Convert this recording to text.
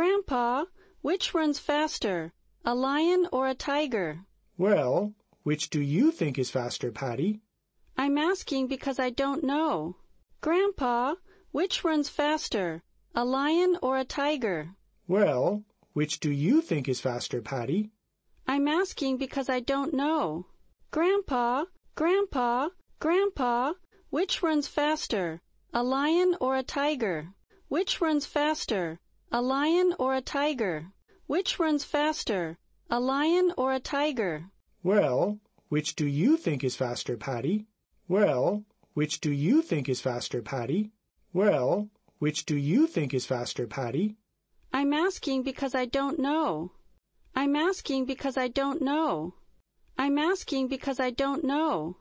Grandpa, which runs faster, a lion or a tiger? Well, which do you think is faster, Patty? I'm asking because I don't know. Grandpa, which runs faster, a lion or a tiger? Well, which do you think is faster, Patty? I'm asking because I don't know. Grandpa, Grandpa, Grandpa, which runs faster, a lion or a tiger? Which runs faster, a lion or a tiger? Which runs faster, a lion or a tiger? Well, which do you think is faster, Patty? Well, which do you think is faster, Patty? Well, which do you think is faster, Patty? I'm asking because I don't know. I'm asking because I don't know. I'm asking because I don't know.